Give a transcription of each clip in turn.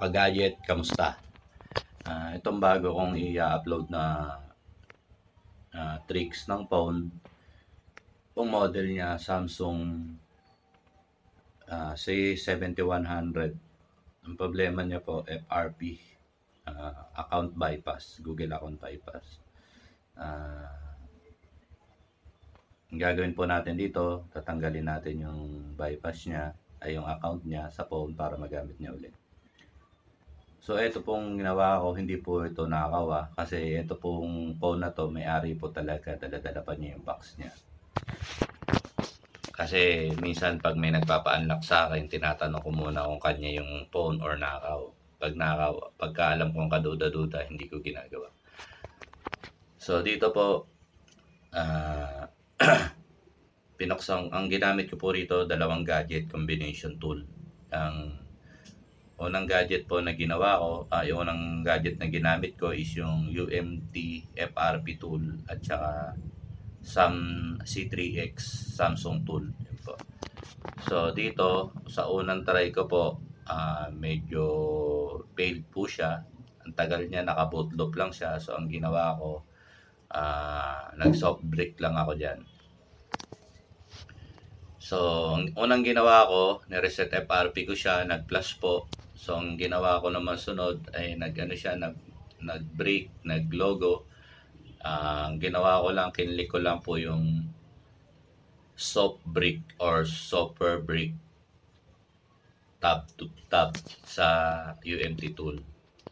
ka-gadget, kamusta? Ah, itong bago kong i-upload na ah, tricks ng phone. Yung model niya, Samsung ah, C7100. Ang problema niya po, FRP. ah, account bypass, Google account bypass. Ah, ang gagawin po natin dito, tatanggalin natin yung bypass niya, ay yung account niya sa phone para magamit niya ulit. So, ito pong ginawa ko, hindi po ito nakakawa. Kasi ito pong phone na to, may-ari po talaga, dala-dala pa niya yung box niya. Kasi minsan pag may nagpapa-unlock sa akin, tinatanong ko muna kung kanya yung phone or nakaw. Pag nakaw, pagka alam kong kaduda-duda, hindi ko ginagawa. So, dito po, ah, pinoksang, ang ginamit ko po rito, dalawang gadget combination tool. Ang unang gadget po na ginawa ko, ah, yung unang gadget na ginamit ko is yung UMT FRP tool at saka Sam C3X Samsung tool. Po. So dito sa unang try ko po, ah, medyo failed po siya. Ang tagal niya, naka-bootloop lang siya. So ang ginawa ko, ah, nag-soft break lang ako diyan. So, ang unang ginawa ko, ni-reset FRP ko siya, nag-flash po. So, ang ginawa ko naman sunod ay nag-ano siya, nag, nag-break, nag-logo. Ah, ang ginawa ko lang, kinlik ko lang po yung soft break or software break top to top sa UMT tool.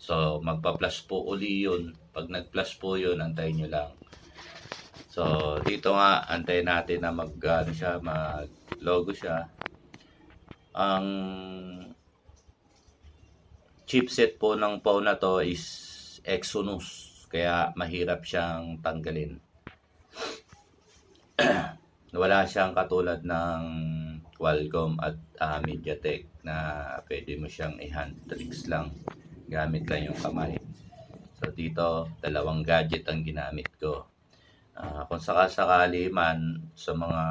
So, magpa-plus po uli yun. Pag nag-plus po yun, antayin nyo lang. So, dito nga, antayin natin na mag, ano siya, mag logo siya. Ang chipset po ng phone na to is Exynos. Kaya mahirap siyang tanggalin. Wala siyang katulad ng Qualcomm at ah, MediaTek na pwede mo siyang i-hand tricks lang. Gamit lang yung kamay. So dito, dalawang gadget ang ginamit ko. Ah, kung sakasakali man sa mga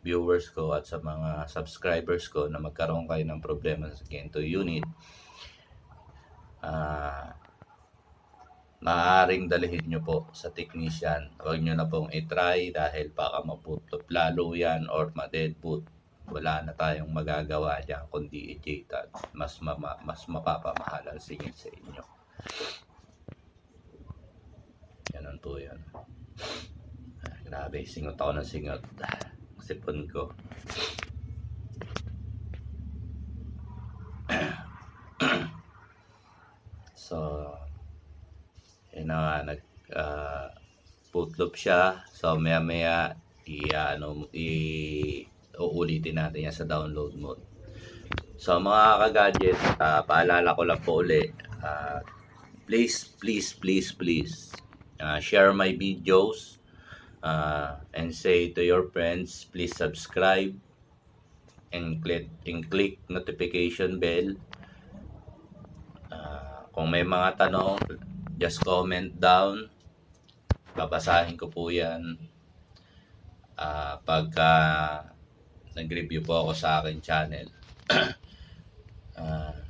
viewers ko at sa mga subscribers ko na magkaroon kayo ng problema sa Kento unit, ah maaaring dalhin nyo po sa technician. Huwag nyo na pong i-try dahil baka maputlop lalo yan or ma-deadboot. Wala na tayong magagawa dyan kundi i-JTAG. Mas, mama, mas mapapamahal ang singit sa inyo. Ganun po yan. Ah, grabe, singot ako ng singot. Sipon ko. so, yun na nga, nag uh, putlop siya. So, maya maya, i, ano, i, uulitin natin yan sa download mode. So, mga kagadget, uh, paalala ko lang po uli, uh, please, please, please, please, uh, share my videos, uh, and say to your friends, please subscribe, and click, and click notification bell. Uh, kung may mga tanong, just comment down. Babasahin ko po yan. Uh, pagka nag-review po ako sa akin channel. uh,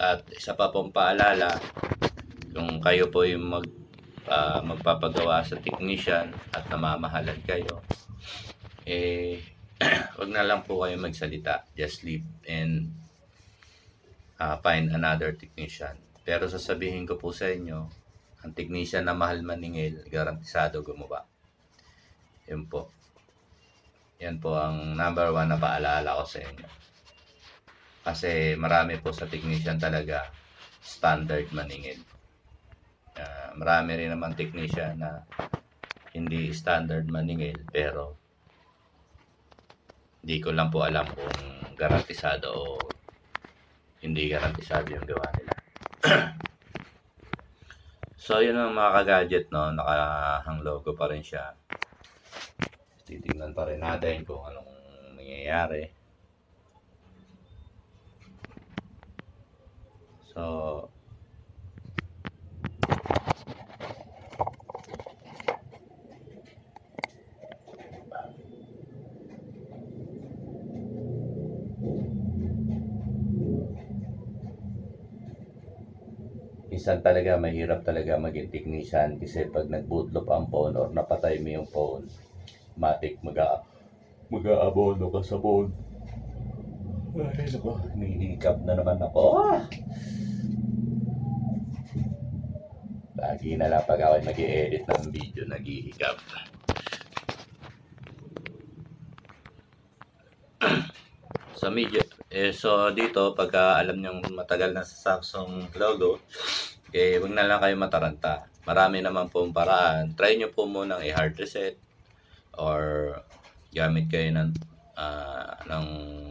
at isa pa pong paalala, kung kayo po yung mag, uh, magpapagawa sa technician at namamahalan kayo, eh, wag na lang po kayo magsalita. Just leave and uh, find another technician. Pero sasabihin ko po sa inyo, ang technician na mahal maningil, garantisado gumawa. Yun po. Yan po ang number one na paalala ko sa inyo. Kasi marami po sa technician talaga standard maningil. Uh, marami rin naman technician na hindi standard maningil pero hindi ko lang po alam kung garantisado o hindi garantisado yung gawa nila. so, yun ang mga ka-gadget, no? Nakahang logo pa rin siya. Titingnan pa rin natin kung anong nangyayari. So, minsan talaga mahirap talaga maging technician kasi pag nag-bootloop ang phone or napatay mo yung phone, matik mag mag-aabono ka sa phone. Ay, nako, hinihikap na naman ako. Ah! Lagi na lang pag ako nag edit ng video, naghihikap. sa media, eh, so dito, pagka alam niyong matagal na sa Samsung logo, eh, wag na lang kayo mataranta. Marami naman pong paraan. Try nyo po muna i-hard reset or gamit kayo ng, ah, ng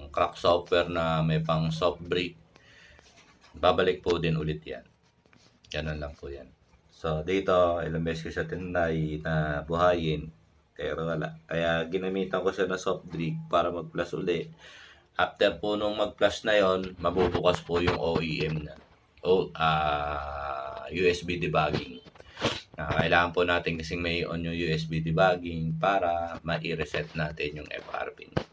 crack software na may pang soft break. Babalik po din ulit yan. Ganun lang po yan. So, dito, ilang beses ko siya tinry na buhayin. Kaya wala. Kaya ginamitan ko siya ng soft break para mag-plus uli. After po nung mag-plus na yon, mabubukas po yung OEM na. O, ah, USB debugging. Na kailangan po natin kasing may on yung USB debugging para ma-reset natin yung FRP. niya.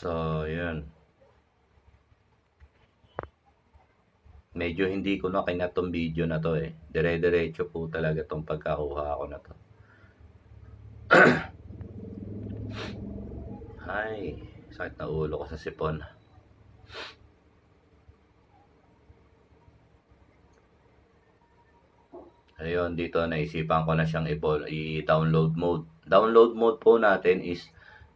So, yun. Medyo hindi ko na kinatong video na to eh. Dire-diretso po talaga tong pagkakuha ko na to. Ay, sakit na ulo ko sa sipon. Ayun, dito naisipan ko na siyang i-download mode. Download mode po natin is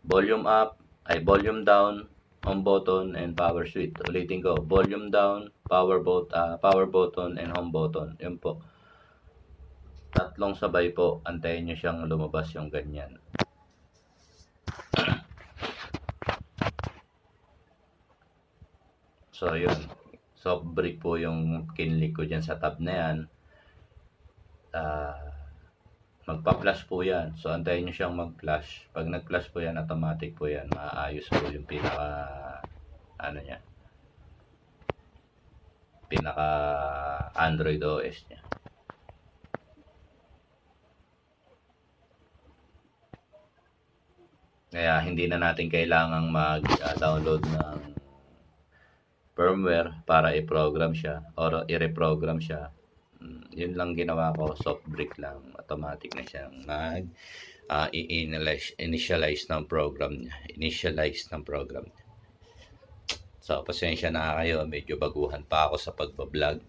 volume up, ay volume down, home button, and power switch. Ulitin ko, volume down, power, bot, ah, power button, and home button. Yun po. Tatlong sabay po, antayin nyo siyang lumabas yung ganyan. So, yun. Soft break po yung kinlik ko dyan sa tab na yan. Ah, magpa-flash po yan. So, antayin nyo siyang mag-flash. Pag nag-flash po yan, automatic po yan. Maayos po yung pinaka, ano niya, pinaka Android OS niya. Kaya hindi na natin kailangang mag-download ng firmware para i-program siya or i-reprogram siya. Mm, Yun lang ginawa ko, soft break lang. Automatic na siyang mag ah, i-initialize initialize ng program niya. Initialize ng program niya. So, pasensya na kayo. Medyo baguhan pa ako sa pagbablog.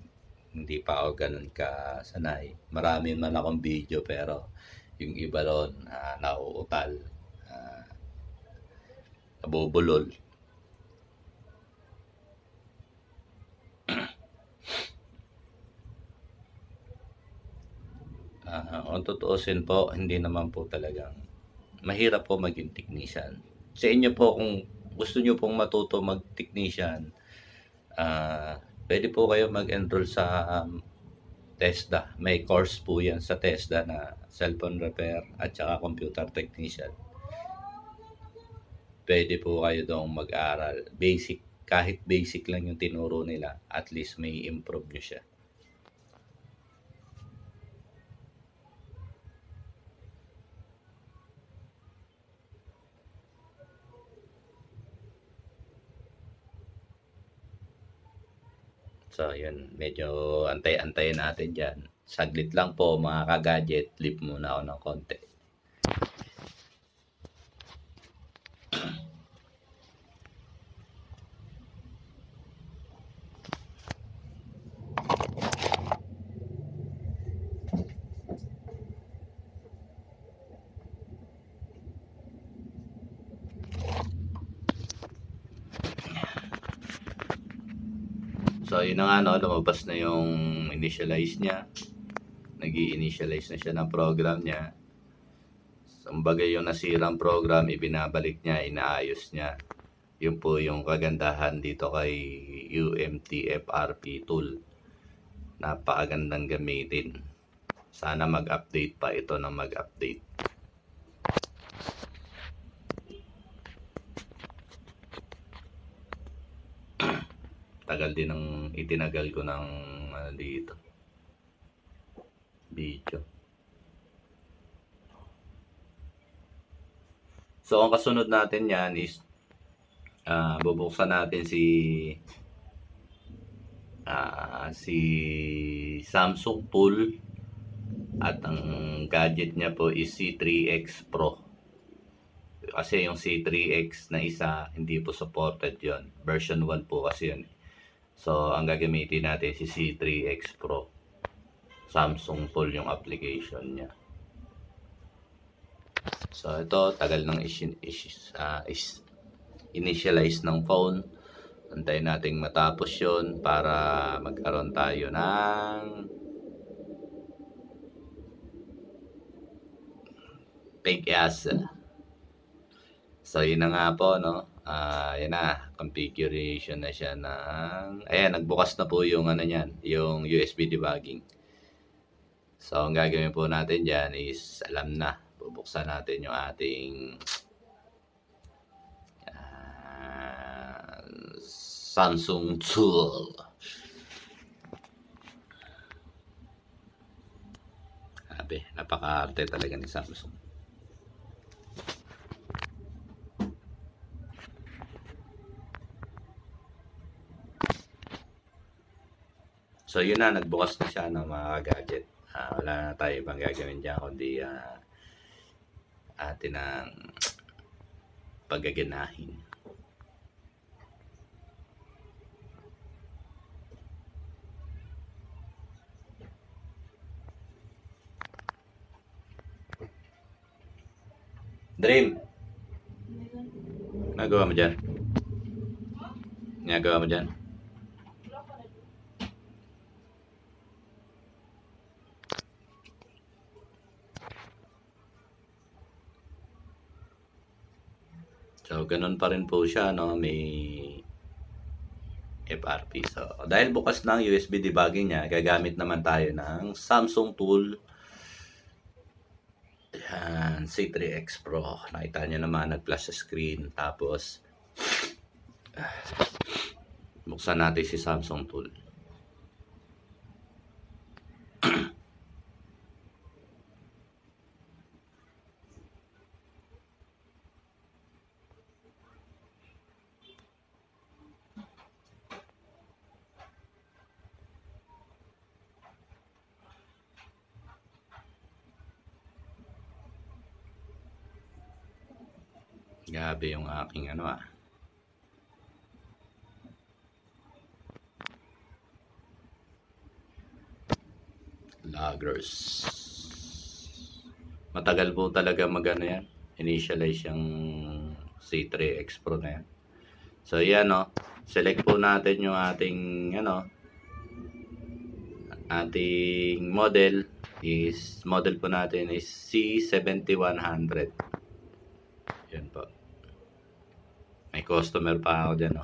Hindi pa ako ganun ka sanay. Marami man akong video pero yung iba ron, uh, nauutal. Uh, nabubulol. Ah, kung tutuusin po, hindi naman po talagang mahirap po maging technician. Sa inyo po, kung gusto nyo pong matuto mag-technician, ah, pwede po kayo mag-enroll sa um, TESDA. May course po yan sa TESDA na cellphone repair at saka computer technician. Pwede po kayo doon mag-aral. Basic, kahit basic lang yung tinuro nila, at least may improve nyo siya. So, yun. Medyo antay-antayin natin dyan. Saglit lang po mga ka-gadget. Leave muna ako ng konti. Yun na nga, no, lumabas na yung initialize niya. nag initialize na siya ng program niya. Kumbaga yung nasirang program, ibinabalik niya, inaayos niya. Yun po yung kagandahan dito kay UMT FRP tool. Napakagandang gamitin. Sana mag-update pa ito ng mag-update. Tagal din ng itinagal ko ng ano dito video so ang kasunod natin yan is ah, bubuksan natin si ah, si Samsung Tool at ang gadget niya po is C3X Pro. Kasi yung C3X na isa, hindi po supported yon Version 1 po kasi yun. So, ang gagamitin natin si C3X Pro. Samsung Tool yung application niya. So, ito, tagal ng is, is, ah, is initialize ng phone. Antayin nating matapos yon para magkaroon tayo ng fake as. So, yun na nga po, no? Ah, yan na. Configuration na siya ng... Ayan, nagbukas na po yung ano niyan, yung USB debugging. So, ang gagawin po natin dyan is, alam na, bubuksan natin yung ating ah, Samsung tool. Sabi, napaka-arte talaga ni Samsung. So yun na, nagbukas na siya ng mga gadget. Ah, wala na tayo ibang gagawin dyan kundi ah, atin ang pagaganahin. Dream, nagawa mo dyan? Nagawa mo dyan? So, ganun pa rin po siya, no? May FRP. So, dahil bukas na ang USB debugging niya, gagamit naman tayo ng Samsung Tool yan, C3X Pro. Nakita niyo naman, nag-flash screen. Tapos, buksan natin si Samsung Tool. Grabe yung aking ano ah. Loggers. Matagal po talaga magano yan. Initialize yung C3X Pro na yan. So yan no. Select po natin yung ating ano ating model is model po natin is C7100. Yan po. May customer pa ako dyan, no?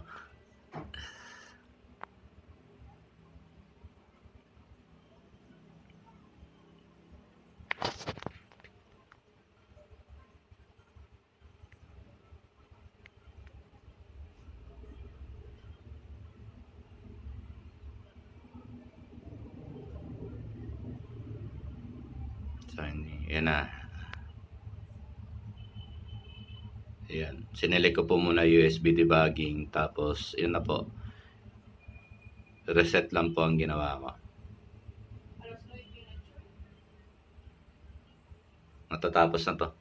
So, hindi- yan na. Ayan. Sinelect ko po muna USB debugging. Tapos, yun na po. Reset lang po ang ginawa ko. Matatapos na to.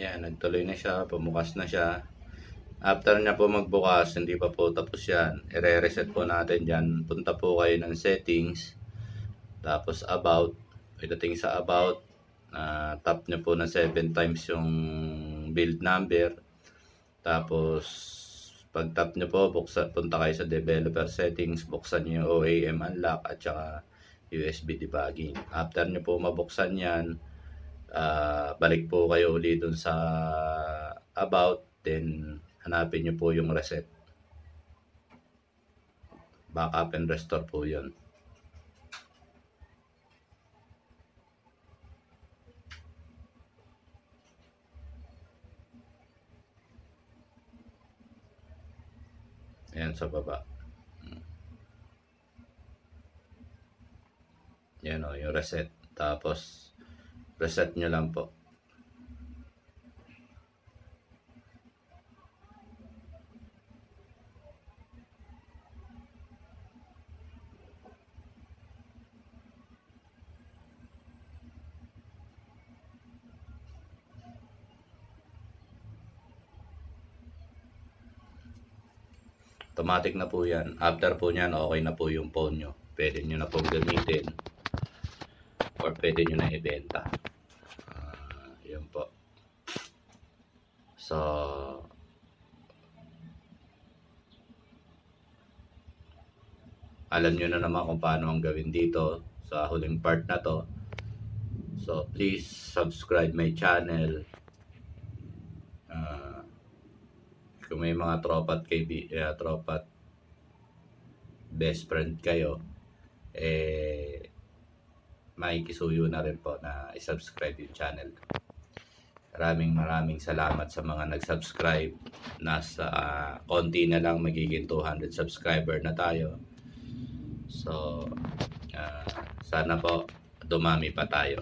Yan, nagtuloy na siya, pumukas na siya. After niya po magbukas, hindi pa po tapos yan. I-reset po natin dyan. Punta po kayo ng settings. Tapos about. Pagdating sa about, ah, tap niyo po na 7 times yung build number. Tapos, pag tap niyo po, buksan, punta kayo sa developer settings, buksan niyo yung OAM unlock at saka USB debugging. After niyo po mabuksan yan, ah, balik po kayo ulit dun sa about, then hanapin niyo po yung reset. Backup and restore po yun. Ayan sa baba. Yan o, yung reset. Tapos, reset nyo lang po. Automatic na po yan. After po nyan, okay na po yung phone nyo. Pwede nyo na pong gamitin. Or pwede nyo na ibenta. Ah, yun po. So, alam nyo na naman kung paano ang gawin dito sa huling part na to. So, please subscribe my channel. Ah, kung may mga tropa at kaibi, uh, tropa at best friend kayo, eh, makikisuyo na rin po na isubscribe yung channel ko. Maraming maraming salamat sa mga nag-subscribe. Nasa ah, konti na lang magiging 200 subscriber na tayo. So, ah, sana po dumami pa tayo.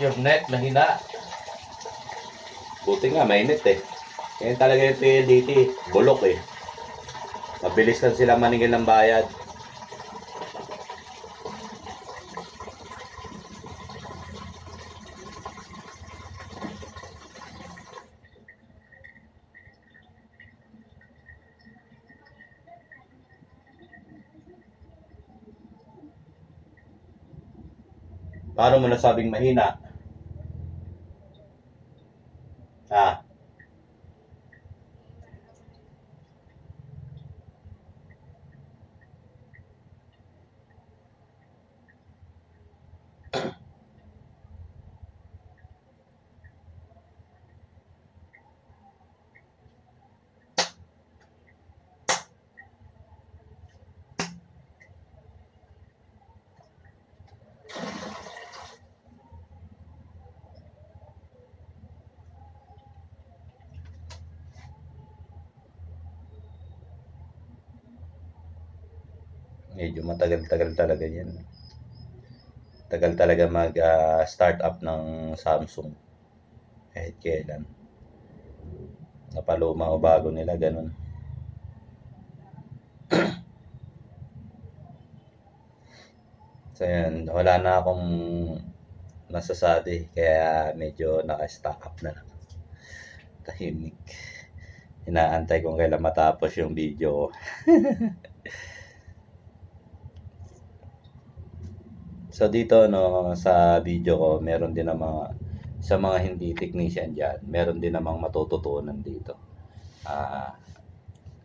Yung net, mahina. Buti nga, mainit eh. Yan talaga yung PLDT. Bulok eh. Mabilis lang sila maningil ng bayad. Paano mo nasabing mahina? Ah. Medyo matagal-tagal talaga yan. Tagal talaga mag-start up ng Samsung. Kahit kailan. Napaluma o bago nila, ganun. so yan, wala na akong nasasabi. Kaya medyo naka-stack up na lang. Tahimik. Inaantay kung kailan matapos yung video ko. So dito no sa video ko, meron din mga sa mga hindi technician diyan, meron din namang matututunan dito. Ah,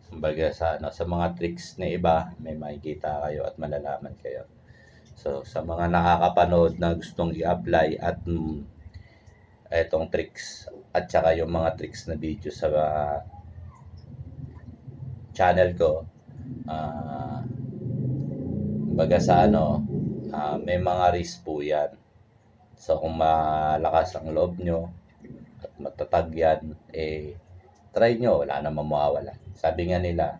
kumbaga sa ano, sa mga tricks na iba, may makikita kayo at malalaman kayo. So sa mga nakakapanood na gustong i-apply at mm, etong tricks at saka yung mga tricks na video sa channel ko. Ah, baga sa ano, ah, may mga risk po yan. So kung malakas ang loob nyo at matatag yan, eh try nyo, wala namang mawawala. Sabi nga nila,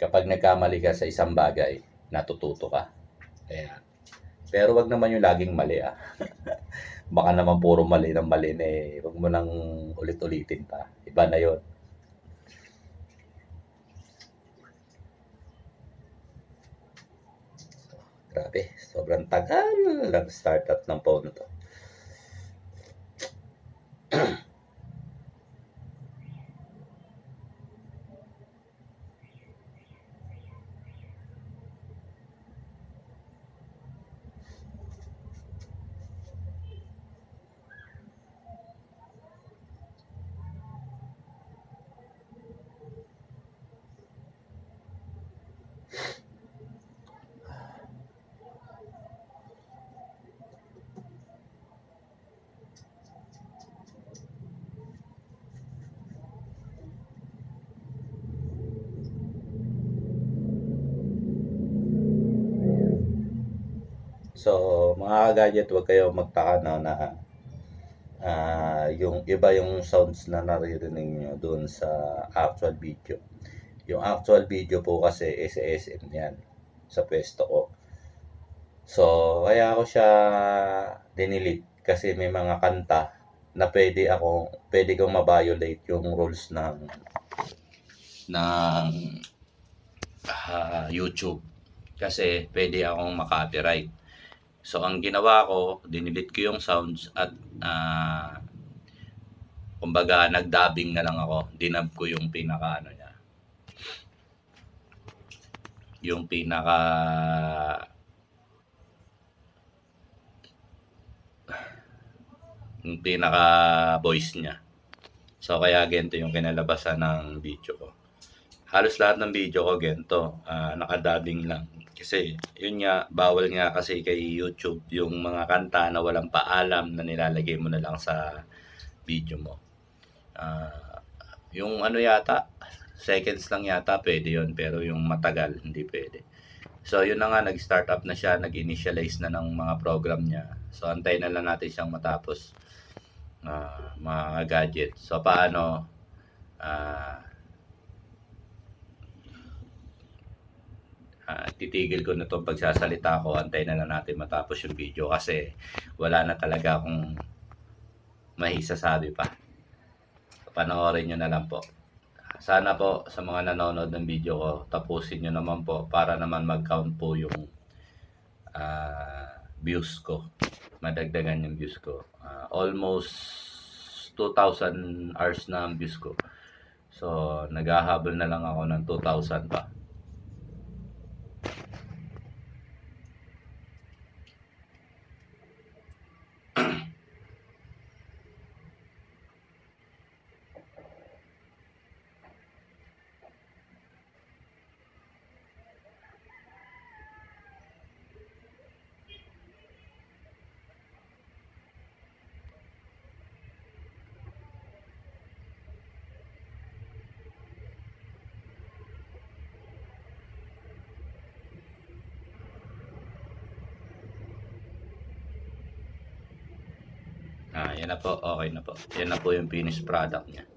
kapag nagkamali ka sa isang bagay, natututo ka. Kaya, pero wag naman yung laging mali ah. Baka naman puro mali ng mali na eh. Wag mo nang ulit-ulitin pa. Iba na yon. Grabe, sobrang tagal ng startup ng phone na to. So, mga gadget, huwag kayo magtaka na na ah, yung iba yung sounds na naririnig nyo doon sa actual video. Yung actual video po kasi SSM yan sa pwesto ko. So, kaya ako siya dinilit kasi may mga kanta na pwede ako, pwede kong ma-violate yung rules ng ng ah, YouTube kasi pwede akong makopyright. So, ang ginawa ko, dinilit ko yung sounds at ah kumbaga nagdubbing na lang ako. Dinab ko yung pinaka ano niya. Yung pinaka yung pinaka voice niya. So kaya ganito yung kinalabasan ng video ko. Halos lahat ng video ko ganito, ah, nakadubbing lang. Kasi yun nga, bawal nga kasi kay YouTube yung mga kanta na walang paalam na nilalagay mo na lang sa video mo. Ah, yung ano yata, seconds lang yata pwede yun, pero yung matagal hindi pwede. So yun na nga, nag-start up na siya, nag-initialize na ng mga program niya. So antayin na lang natin siyang matapos ah, mga gadget. So paano ah ah, titigil ko na itong pagsasalita ko. Antay na lang natin matapos yung video kasi wala na talaga akong mahisasabi pa. Panoorin nyo na lang po. Sana po sa mga nanonood ng video ko, tapusin nyo naman po para naman mag-count po yung ah, views ko. Madagdagan yung views ko. Ah, almost 2,000 hours na ang views ko. So, naghahabol na lang ako ng 2,000 pa. Ah, yan na po. Okay na po. Yan na po yung finished product niya.